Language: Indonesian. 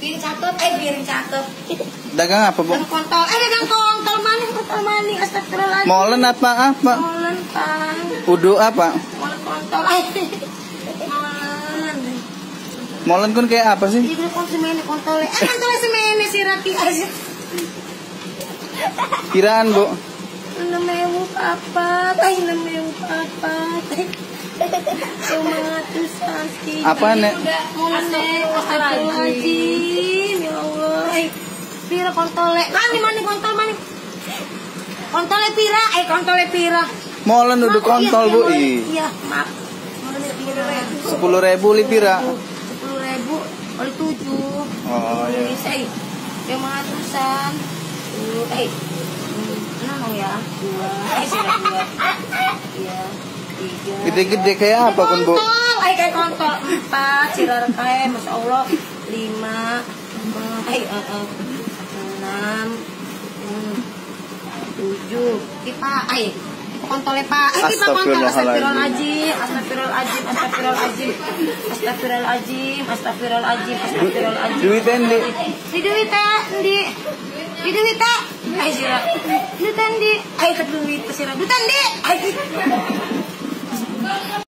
Piring cakep, eh piring cakep. Dagang apa, Bu? Dan kontol, eh dagang kontol maning, kontol maning, astagfirullahaladzim. Molen apa apa? Molen, Pak. Udu apa? Molen kontol, eh. Molen. Molen kun kayak apa sih? Di beli konsumen kontol, eh kontol semene si Rati aja. Kiraan, Bu. Enam ewu papat, ay enam ewu papat. Cuma ratusan. Apa, Nek? Molen, Nek. Astagfirullahaladzim. Eh, Pira kontole, mani mani kontol mani. Kontole pira, eh kontole pira. Molen udu kontol, Bu. Iya, Ih. Iya, maaf. Pira. Sepuluh ribu lipira. Sepuluh ribu, oleh tujuh. Oh, iya. Eh. Lima ratusan. Eh. Enam ya, dua. Eh, dua. Iya, tiga. Gede-gede kayak apa kun, Bu? Kontol, ay kayak kontol empat, sirar kayak, masya Allah lima, hmm, ay, eh, eh, enam, hmm, tujuh, pipa, ay, kontolnya pak, eh pipa kontol, astagfirullahaladzim, astagfirullahaladzim, astagfirullahaladzim, astagfirullahaladzim, astagfirullahaladzim, astagfirullahaladzim. Duitnya, Ndi? Di duitnya, di, di duitnya, ay sirar, duitnya di, ay ke duit, sirar, duitnya di, ay.